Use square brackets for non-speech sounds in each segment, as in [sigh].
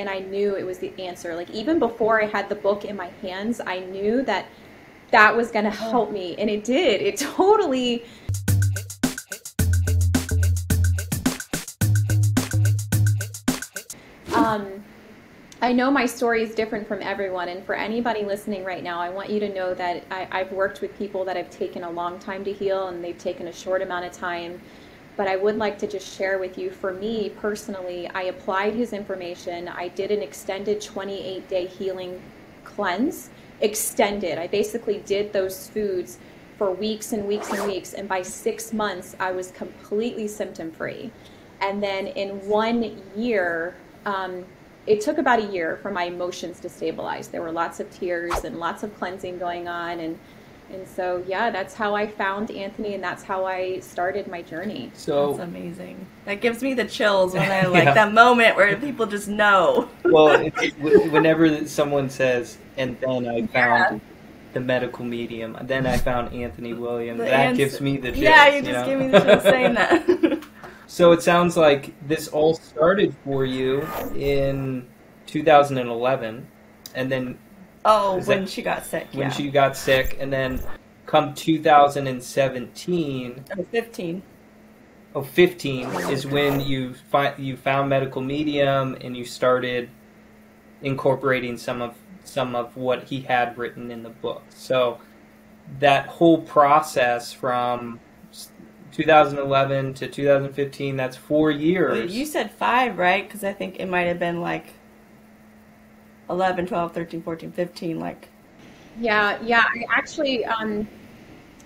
and I knew it was the answer. Like even before I had the book in my hands, I knew that that was going to help me, and it did. It [laughs] totally. Um, I know my story is different from everyone, and for anybody listening right now, I want you to know that I, I've worked with people that have taken a long time to heal, and they've taken a short amount of time. But I would like to just share with you, for me personally, I applied his information. I did an extended 28 day healing cleanse. Extended. I basically did those foods for weeks and weeks and weeks, and by six months, I was completely symptom free. And then in one year, um, it took about a year for my emotions to stabilize. There were lots of tears and lots of cleansing going on, and and so yeah, that's how I found Anthony, and that's how I started my journey. So that's amazing. That gives me the chills when I [laughs] like yeah. that moment where people just know. well, [laughs] whenever someone says, "And then I found." Yeah. The medical medium. Then I found Anthony Williams. That ans- gives me the chills. Yeah, you just you know? gave me the chills saying that. [laughs] So it sounds like this all started for you in 2011, and then oh, when she got sick. When yeah. she got sick, and then come 2017. Oh, 15. Oh, 15 is when you find you found medical medium and you started incorporating some of some of what he had written in the book. So that whole process from 2011 to 2015. That's four years. You said five, right? Because I think it might have been like 11, 12, 13, 14, 15. Like, yeah, yeah. I actually, um,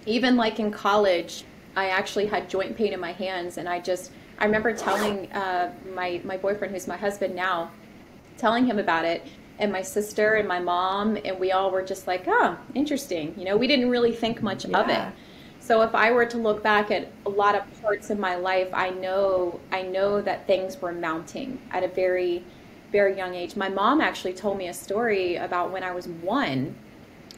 even like in college, I actually had joint pain in my hands, and I just, I remember telling uh, my my boyfriend, who's my husband now, telling him about it, and my sister and my mom, and we all were just like, oh, interesting. You know, we didn't really think much yeah. of it. So if I were to look back at a lot of parts of my life, I know I know that things were mounting at a very very young age. My mom actually told me a story about when I was 1.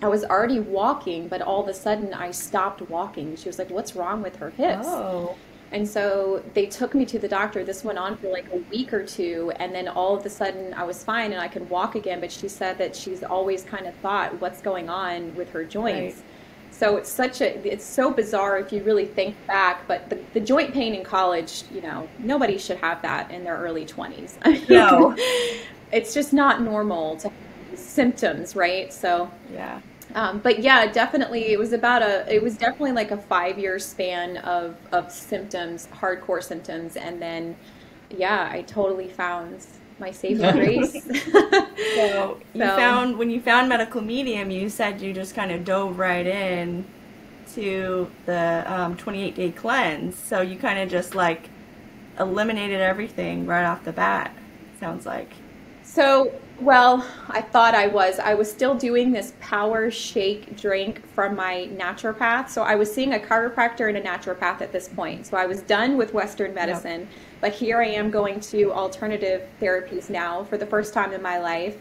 I was already walking, but all of a sudden I stopped walking. She was like, "What's wrong with her hips?" Oh. And so they took me to the doctor. This went on for like a week or two, and then all of a sudden I was fine and I could walk again. But she said that she's always kind of thought, "What's going on with her joints?" Right so it's such a it's so bizarre if you really think back but the, the joint pain in college you know nobody should have that in their early 20s [laughs] no. [laughs] It's just not normal to have symptoms right? So yeah. um, but yeah definitely it was about a it was definitely like a five year span of of symptoms hardcore symptoms and then yeah i totally found my saving grace. [laughs] so [laughs] you so. found when you found medical medium, you said you just kind of dove right in to the um, 28 day cleanse. So you kind of just like eliminated everything right off the bat. Sounds like. So well, I thought I was. I was still doing this power shake drink from my naturopath. So I was seeing a chiropractor and a naturopath at this point. So I was done with Western medicine. Yep but here I am going to alternative therapies now for the first time in my life.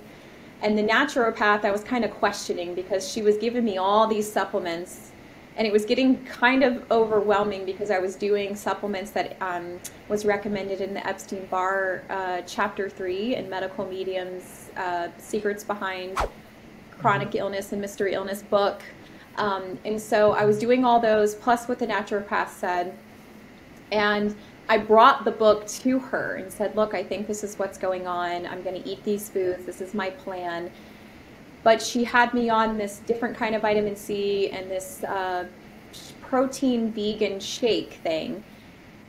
And the naturopath, I was kind of questioning because she was giving me all these supplements and it was getting kind of overwhelming because I was doing supplements that um, was recommended in the Epstein Barr uh, chapter three in Medical Mediums uh, Secrets Behind Chronic mm-hmm. Illness and Mystery Illness book. Um, and so I was doing all those plus what the naturopath said. And I brought the book to her and said, Look, I think this is what's going on. I'm going to eat these foods. This is my plan. But she had me on this different kind of vitamin C and this uh, protein vegan shake thing.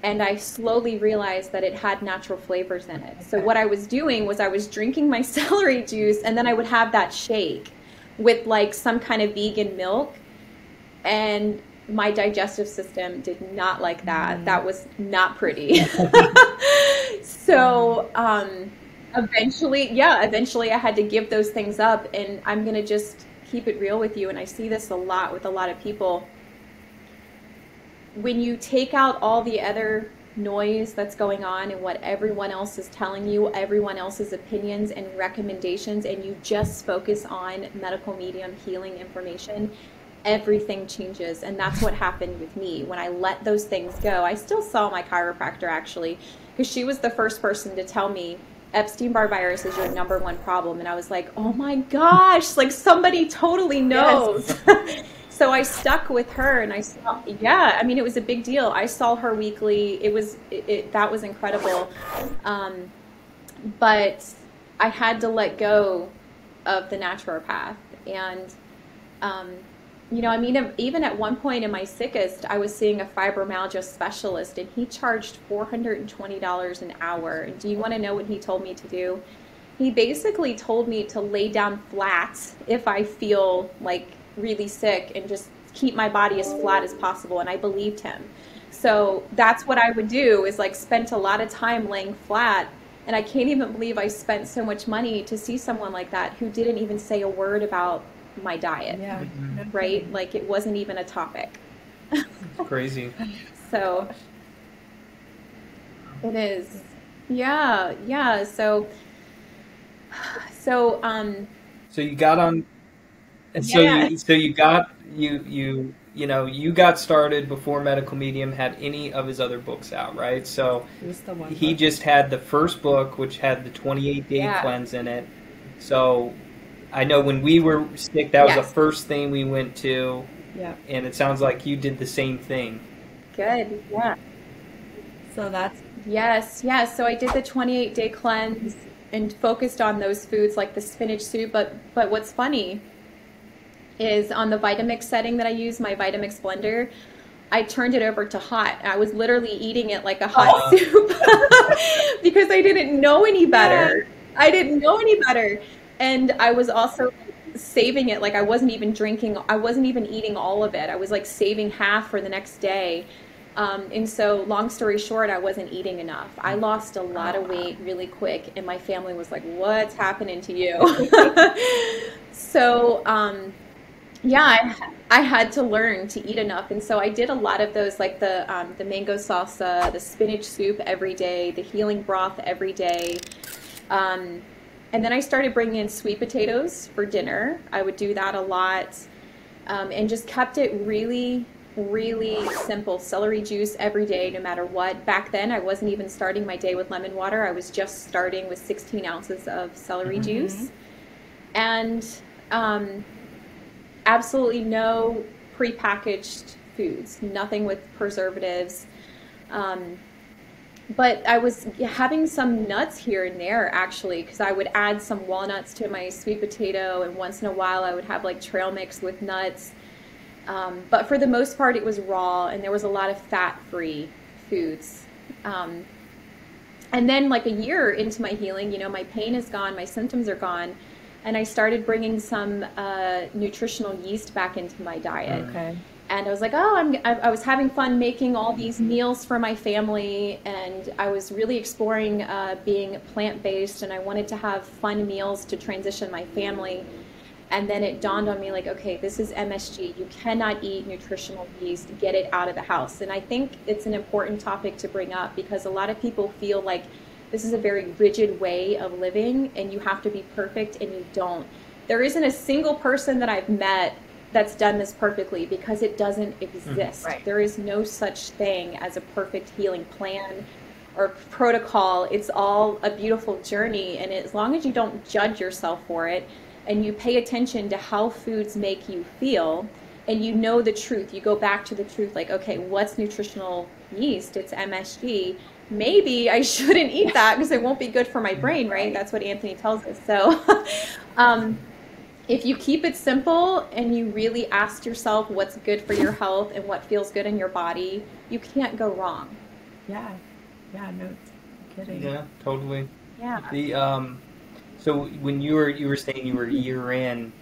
And I slowly realized that it had natural flavors in it. So, what I was doing was I was drinking my [laughs] celery juice and then I would have that shake with like some kind of vegan milk. And my digestive system did not like that. Mm. That was not pretty. [laughs] [laughs] so um, eventually, yeah, eventually I had to give those things up. And I'm going to just keep it real with you. And I see this a lot with a lot of people. When you take out all the other noise that's going on and what everyone else is telling you, everyone else's opinions and recommendations, and you just focus on medical medium healing information, everything changes. And that's what happened with me. When I let those things go, I still saw my chiropractor actually, because she was the first person to tell me Epstein Barr virus is your number one problem. And I was like, oh my gosh, like somebody totally knows. Yes. [laughs] so I stuck with her and I saw, yeah, I mean, it was a big deal. I saw her weekly. It was, it, it that was incredible. Um, but I had to let go of the naturopath. And, um, you know, I mean, even at one point in my sickest, I was seeing a fibromyalgia specialist and he charged $420 an hour. Do you want to know what he told me to do? He basically told me to lay down flat if I feel like really sick and just keep my body as flat as possible. And I believed him. So that's what I would do is like spent a lot of time laying flat. And I can't even believe I spent so much money to see someone like that who didn't even say a word about my diet. Yeah. Mm-hmm. Right? Like it wasn't even a topic. crazy. [laughs] so it is. Yeah, yeah. So so um so you got on and so yeah. you so you got you you you know you got started before medical medium had any of his other books out right so he book. just had the first book which had the 28 day yeah. cleanse in it so I know when we were sick, that was the first thing we went to. Yeah. And it sounds like you did the same thing. Good. Yeah. So that's yes, yes. So I did the 28 day cleanse and focused on those foods like the spinach soup. But but what's funny is on the Vitamix setting that I use, my Vitamix blender. I turned it over to hot. I was literally eating it like a hot oh. soup [laughs] because I didn't know any better. Yeah. I didn't know any better and I was also saving it like I wasn't even drinking I wasn't even eating all of it. I was like saving half for the next day. Um, and so long story short I wasn't eating enough. I lost a lot of weight really quick and my family was like what's happening to you? [laughs] So um, yeah I, I, had to learn to eat enough. And so I did a lot of those like the um, the mango salsa the spinach soup every day the healing broth every day. Um, and then I started bringing in sweet potatoes for dinner. I would do that a lot um, and just kept it really, really simple. Celery juice every day, no matter what. Back then, I wasn't even starting my day with lemon water. I was just starting with 16 ounces of celery mm-hmm. juice. And um, absolutely no prepackaged foods, nothing with preservatives. Um, but I was having some nuts here and there actually because I would add some walnuts to my sweet potato and once in a while I would have like trail mix with nuts. Um, but for the most part it was raw and there was a lot of fat-free foods. Um, and then like a year into my healing, you know, my pain is gone, my symptoms are gone, and I started bringing some uh, nutritional yeast back into my diet. Okay and I was like, oh, I'm, I, was having fun making all these meals for my family, and I was really exploring uh, being plant based, and I wanted to have fun meals to transition my family. And then it dawned on me, like, okay, this is MSG. You cannot eat nutritional yeast. Get it out of the house. And I think it's an important topic to bring up because a lot of people feel like this is a very rigid way of living, and you have to be perfect, and you don't. There isn't a single person that I've met that's done this perfectly because it doesn't mm-hmm. exist. Mm, right. There is no such thing as a perfect healing plan or protocol. It's all a beautiful journey. And as long as you don't judge yourself for it and you pay attention to how foods make you feel and you know the truth, you go back to the truth like, okay, what's nutritional yeast? It's MSG. Maybe I [laughs] shouldn't eat that because it won't be good for my brain, right? That's what Anthony tells us. So, [laughs] um, if you keep it simple and you really ask yourself what's good for your health and what feels good in your body, you can't go wrong. Yeah. Yeah, no kidding. Yeah, totally. Yeah. The um so when you were you were saying you were year in,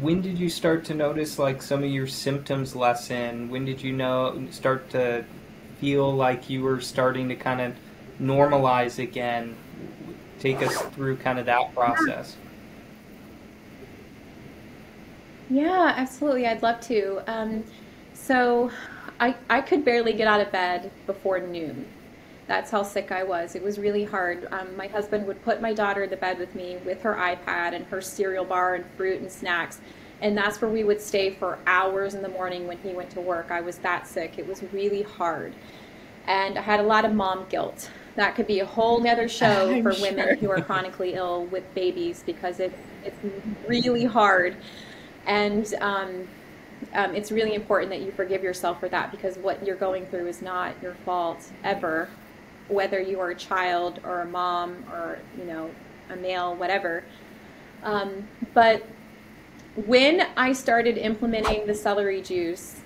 when did you start to notice like some of your symptoms lessen? When did you know start to feel like you were starting to kind of normalize again? Take us through kind of that process. Yeah. Yeah, absolutely. I'd love to. Um, so I, I could barely get out of bed before noon. That's how sick I was. It was really hard. Um, my husband would put my daughter in the bed with me with her iPad and her cereal bar and fruit and snacks. And that's where we would stay for hours in the morning when he went to work. I was that sick. It was really hard. And I had a lot of mom guilt that could be a whole nother [laughs] show I'm for sure. women who are chronically ill with babies because it, it's really hard. And um, um, it's really important that you forgive yourself for that because what you're going through is not your fault ever, whether you are a child or a mom or, you know, a male, whatever. Um, but when I started implementing the celery juice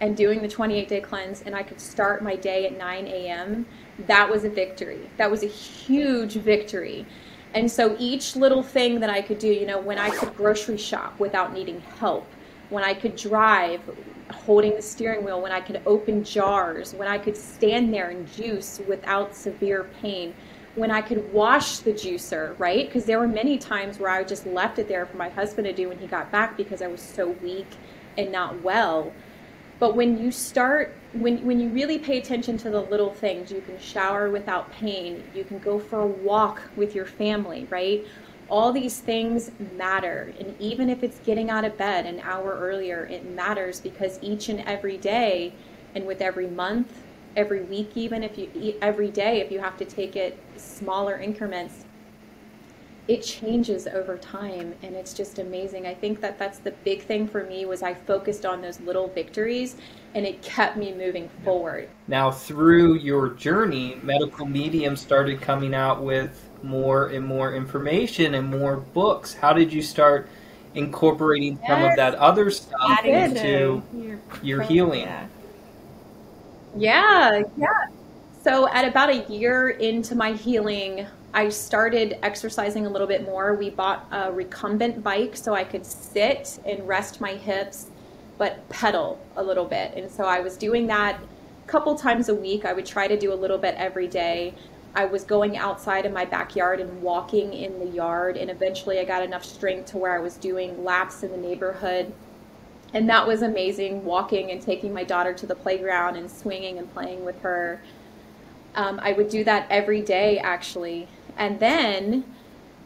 and doing the 28 day cleanse, and I could start my day at 9 a.m., that was a victory. That was a huge victory. And so each little thing that I could do, you know, when I could grocery shop without needing help, when I could drive holding the steering wheel, when I could open jars, when I could stand there and juice without severe pain, when I could wash the juicer, right? Because there were many times where I just left it there for my husband to do when he got back because I was so weak and not well. But when you start, when, when you really pay attention to the little things, you can shower without pain, you can go for a walk with your family, right? All these things matter. And even if it's getting out of bed an hour earlier, it matters because each and every day, and with every month, every week, even if you every day, if you have to take it smaller increments, it changes over time and it's just amazing. I think that that's the big thing for me was i focused on those little victories and it kept me moving forward. Now through your journey medical medium started coming out with more and more information and more books. How did you start incorporating yes. some of that other stuff into your, your healing? yeah. yeah yeah so at about a year into my healing I started exercising a little bit more. We bought a recumbent bike so I could sit and rest my hips, but pedal a little bit. And so I was doing that a couple times a week. I would try to do a little bit every day. I was going outside in my backyard and walking in the yard, and eventually I got enough strength to where I was doing laps in the neighborhood. And that was amazing, walking and taking my daughter to the playground and swinging and playing with her. Um, I would do that every day, actually. And then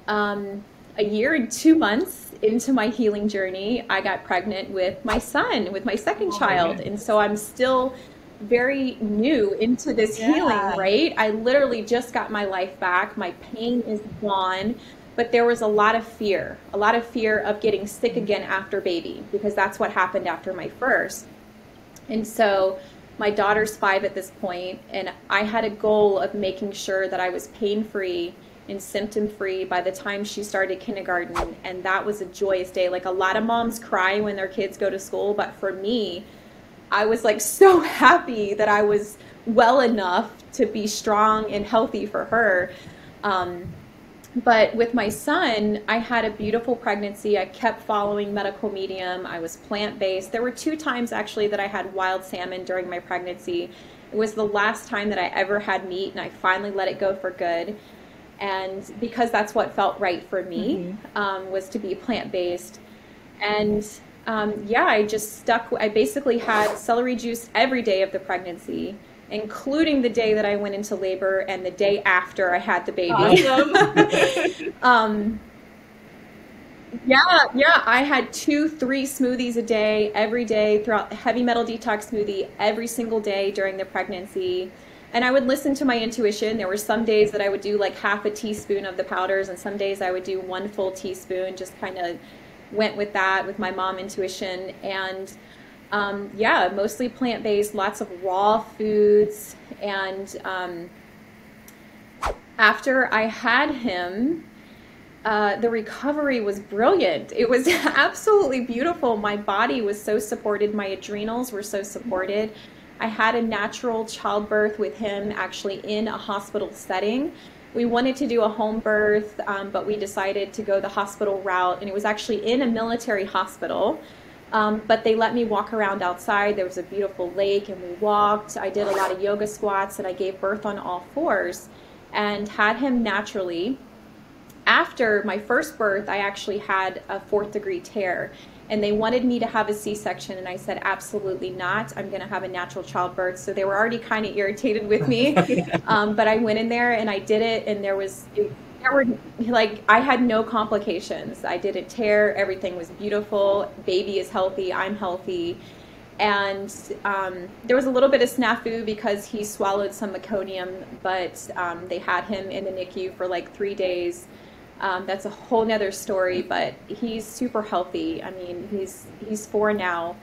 um, a year and two months into my healing journey, I got pregnant with my son, with my second oh, child. And so I'm still very new into this yeah. healing, right? I literally just got my life back. My pain is gone. But there was a lot of fear, a lot of fear of getting sick again after baby, because that's what happened after my first. And so my daughter's five at this point, and I had a goal of making sure that I was pain free and symptom free by the time she started kindergarten. And that was a joyous day. Like a lot of moms cry when their kids go to school, but for me, I was like so [laughs] happy that I was well enough to be strong and healthy for her. Um, but with my son, I had a beautiful pregnancy. I kept following medical medium. I was plant based. There were two times actually that I had wild salmon during my pregnancy. It was the last time that I ever had meat, and I finally let it go for good. And because that's what felt right for me, mm-hmm. um, was to be plant based. And um, yeah, I just stuck. I basically had celery juice every day of the pregnancy including the day that I went into labor and the day after I had the baby. Awesome. [laughs] um, yeah, yeah. I had two, three smoothies a day every day throughout the heavy metal detox smoothie every single day during the pregnancy. And I would listen to my intuition. There were some days that I would do like half a teaspoon of the powders, and some days I would do one full teaspoon, just kind of went with that with my mom intuition. And um, yeah, mostly plant based, lots of raw foods. And um, after I had him, uh, the recovery was brilliant. It was [laughs] absolutely beautiful. My body was so supported, my adrenals were so supported. I had a natural childbirth with him actually in a hospital setting. We wanted to do a home birth, um, but we decided to go the hospital route, and it was actually in a military hospital. Um, but they let me walk around outside. There was a beautiful lake, and we walked. I did a lot of yoga squats, and I gave birth on all fours and had him naturally. After my first birth, I actually had a fourth degree tear, and they wanted me to have a C section, and I said, absolutely not. I'm going to have a natural childbirth. So they were already kind of irritated with me. [laughs] um, but I went in there and I did it, and there was. It, there were like I had no complications. I didn't tear. Everything was beautiful. Baby is healthy. I'm healthy. and um, there was a little bit of snafu because he swallowed some meconium, but um, they had him in the NICU for like three days. Um, that's a whole nother story, but he's super healthy. I mean, he's he's four now,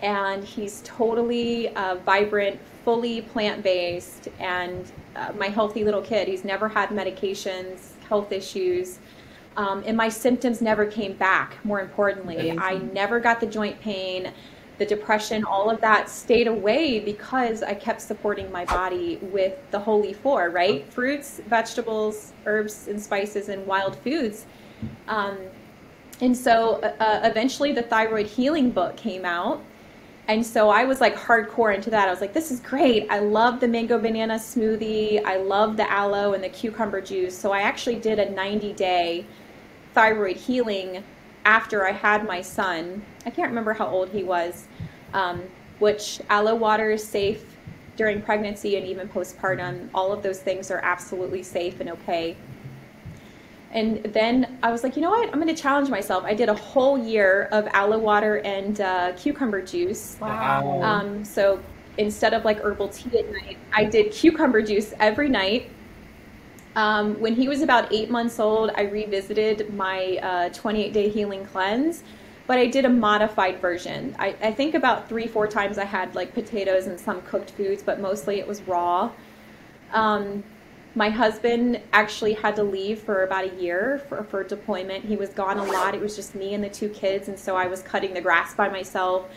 and he's totally uh, vibrant, fully plant based, and uh, my healthy little kid. He's never had medications, health issues. Um, and my symptoms never came back. More importantly, I never got the joint pain the depression, all of that stayed away because I kept supporting my body with the holy four, right? Fruits, vegetables, herbs, and spices, and wild foods. Um, and so uh, uh, eventually the thyroid healing book came out. And so I was like hardcore into that. I was like, this is great. I love the mango banana smoothie. I love the aloe and the cucumber juice. So I actually did a 90 day thyroid healing after I had my son. I can't remember how old he was um, which aloe water is safe during pregnancy and even postpartum. All of those things are absolutely safe and okay. And then I was like, you know what? I'm going to challenge myself. I did a whole year of aloe water and uh, cucumber juice. Wow. Um, so instead of like herbal tea at night, I did cucumber juice every night. Um, when he was about eight months old, I revisited my uh, 28 day healing cleanse but I did a modified version. I, I think about three, four times I had like potatoes and some cooked foods, but mostly it was raw. Um, my husband actually had to leave for about a year for, for deployment. He was gone a lot. It was just me and the two kids, and so I was cutting the grass by myself.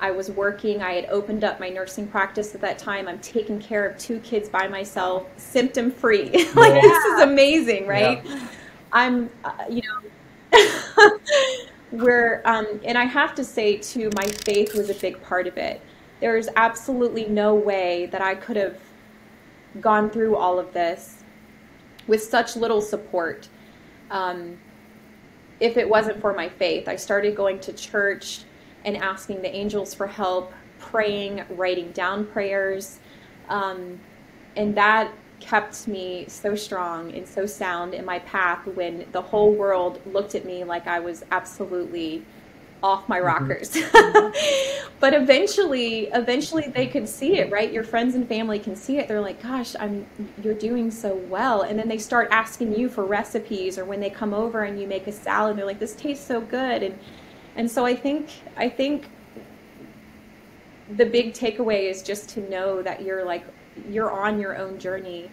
I was working. I had opened up my nursing practice at that time. I'm taking care of two kids by myself, symptom free. [laughs] like yeah. this is amazing, right? Yeah. I'm, uh, you know. [laughs] where um, and i have to say too my faith was a big part of it there's absolutely no way that i could have gone through all of this with such little support um, if it wasn't for my faith i started going to church and asking the angels for help praying writing down prayers. Um, and that kept me so strong and so sound in my path when the whole world looked at me like I was absolutely off my mm-hmm. rockers. [laughs] Mm-hmm. but eventually, eventually they could see it, right? Your friends and family can see it. They're like, "Gosh, I'm you're doing so well." And then they start asking you for recipes or when they come over and you make a salad, they're like, "This tastes so good." And and so I think I think the big takeaway is just to know that you're like you're on your own journey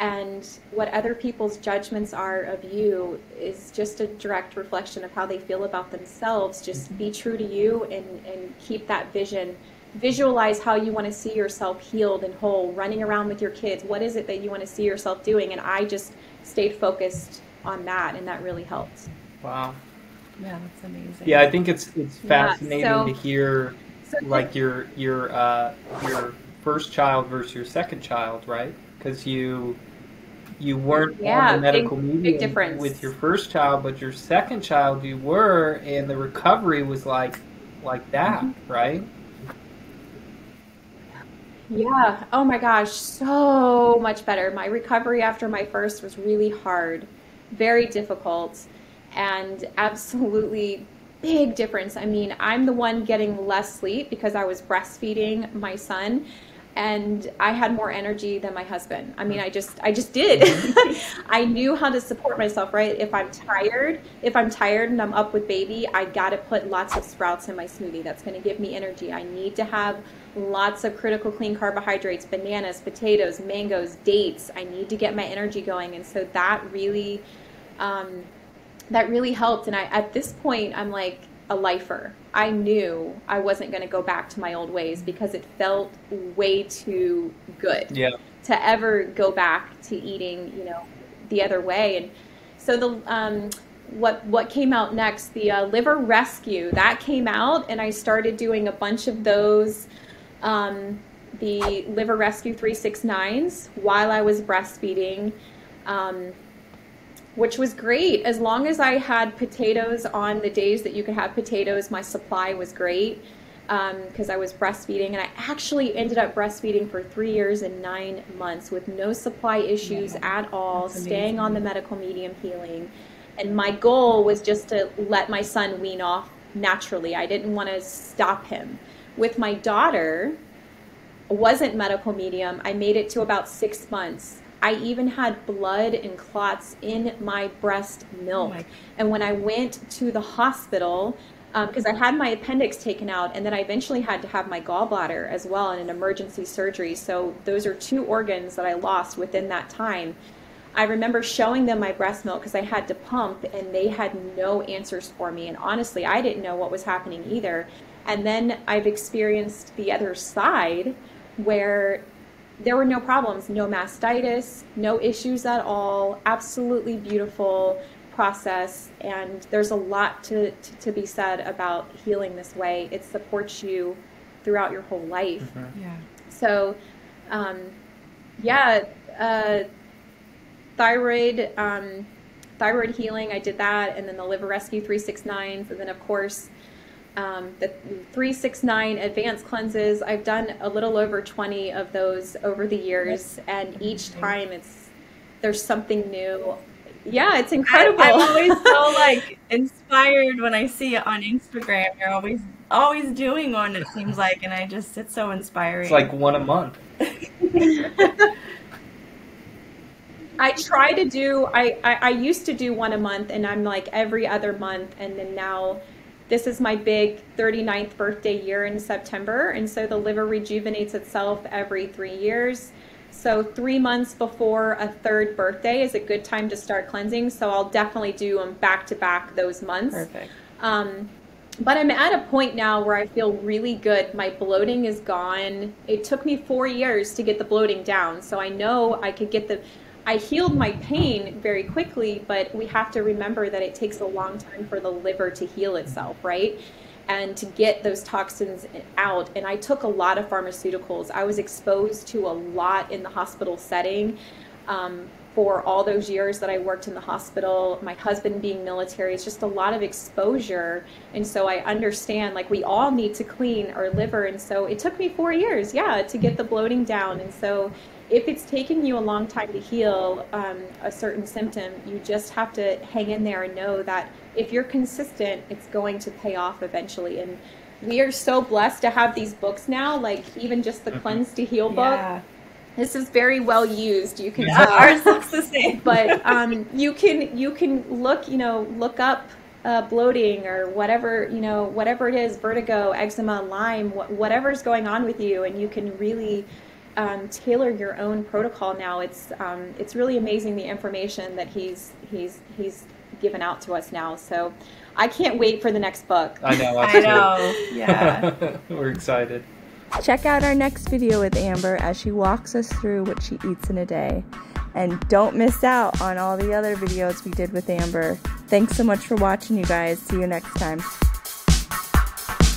and what other people's judgments are of you is just a direct reflection of how they feel about themselves. Just be true to you and, and keep that vision. Visualize how you want to see yourself healed and whole running around with your kids. What is it that you want to see yourself doing? And i just stayed focused on that and that really helped. Wow. Yeah that's amazing. Yeah i think it's it's fascinating yeah, so, to hear so like your your uh your first child versus your second child, right? Because you you weren't yeah, on the medical big, big with your first child, but your second child you were, and the recovery was like like that, mm-hmm. right? Yeah. Oh my gosh, so much better. My recovery after my first was really hard, very difficult, and absolutely big difference. I mean, I'm the one getting less sleep because I was breastfeeding my son and I had more energy than my husband. I mean, I just I just did. [laughs] I knew how to support myself, right? If I'm tired, if I'm tired and I'm up with baby, I got to put lots of sprouts in my smoothie. That's going to give me energy. I need to have lots of critical clean carbohydrates, bananas, potatoes, mangoes, dates. I need to get my energy going, and so that really um, that really helped. And I at this point, I'm like a lifer. I knew I wasn't going to go back to my old ways because it felt way too good yeah. to ever go back to eating, you know, the other way. And so the um, what what came out next, the uh, liver rescue, that came out, and I started doing a bunch of those. Um, the liver rescue 369s while I was breastfeeding. Um, which was great. As long as I had potatoes on the days that you could have potatoes, my supply was great because um, I was breastfeeding. And I actually ended up breastfeeding for three years and nine months with no supply issues yeah, at all, staying on the medical medium healing. And my goal was just to let my son wean off naturally. I didn't want to stop him With my daughter, wasn't medical medium. I made it to about six months. I even had blood and clots in my breast milk. Oh my. And when I went to the hospital, because um, I had my appendix taken out, and then I eventually had to have my gallbladder as well in an emergency surgery. So those are two organs that I lost within that time. I remember showing them my breast milk because I had to pump, and they had no answers for me. And honestly, I didn't know what was happening either. And then I've experienced the other side where there were no problems, no mastitis, no issues at all, absolutely beautiful process and there's a lot to, to, to, be said about healing this way. It supports you throughout your whole life. Mm-hmm. yeah. So um, yeah uh, thyroid um, thyroid healing i did that and then the liver rescue 369s and then of course um, the 369 advanced cleanses i've done a little over 20 of those over the years and each time it's there's something new yeah, it's incredible. I, am always [laughs] so like inspired when I see it on Instagram. You're always always doing one. It seems like, and I just it's so inspiring. It's like one a month. [laughs] I try to do. I, I I used to do one a month, and I'm like every other month, and then now. This is my big 39th birthday year in September, and so the liver rejuvenates itself every three years. So three months before a third birthday is a good time to start cleansing. So I'll definitely do them back to back those months. Perfect. Um, but I'm at a point now where I feel really good. My bloating is gone. It took me four years to get the bloating down. So I know I could get the, I healed my pain very quickly, but we have to remember that it takes a long time for the liver to heal itself, right? and to get those toxins out. And I took a lot of pharmaceuticals. I was exposed to a lot in the hospital setting. Um, for all those years that I worked in the hospital, my husband being military, it's just a lot of exposure. And so I understand like we all need to clean our liver. And so it took me four years, yeah, to get the bloating down. And so if it's taken you a long time to heal um, a certain symptom, you just have to hang in there and know that if you're consistent, it's going to pay off eventually. And we are so blessed to have these books now, like even just the mm-hmm. Cleanse to Heal book. Yeah. This is very well used. You can yeah. ours [laughs] looks the same, but um, you can you can look you know look up uh, bloating or whatever you know whatever it is vertigo eczema lyme wh- whatever's going on with you and you can really um, tailor your own protocol now. It's um, it's really amazing the information that he's he's he's given out to us now. So I can't wait for the next book. I know. [laughs] I know. Yeah. [laughs] We're excited. Check out our next video with Amber as she walks us through what she eats in a day. And don't miss out on all the other videos we did with Amber. Thanks so much for watching, you guys. See you next time.